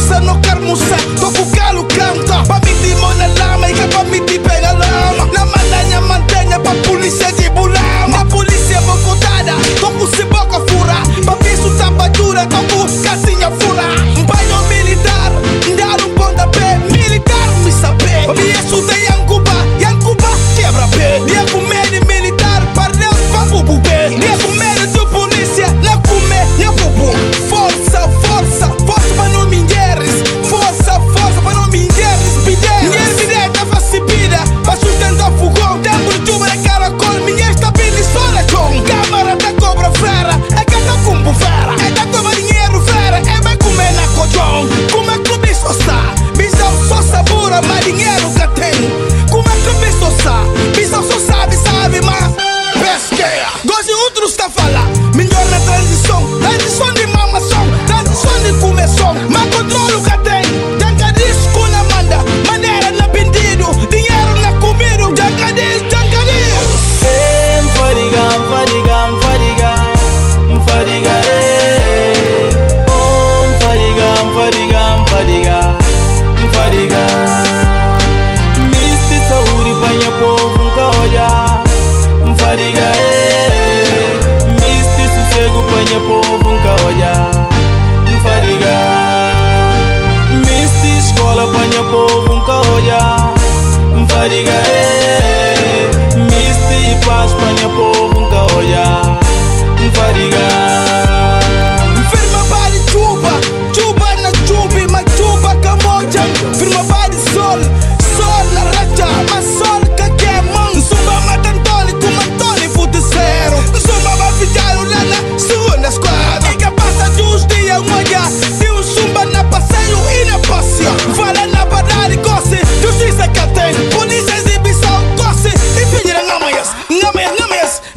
musa, no carmusa, toco galo canta, babi timona é lá. Nobody got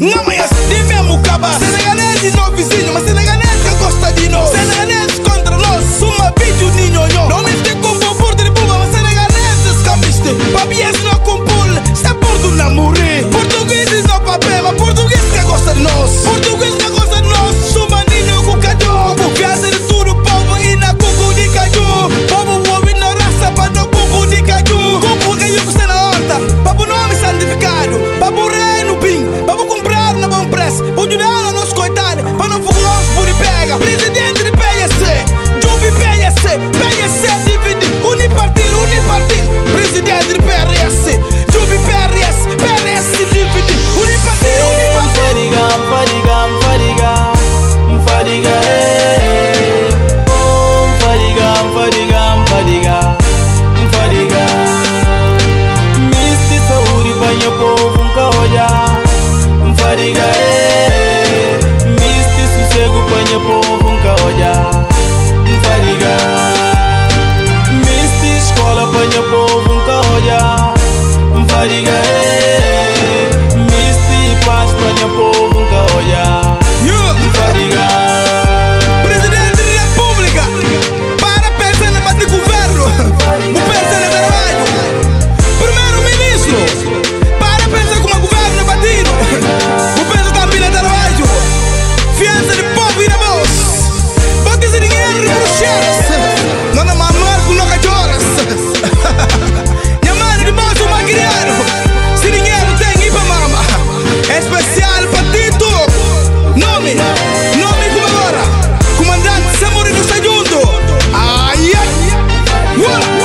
No nigga. What.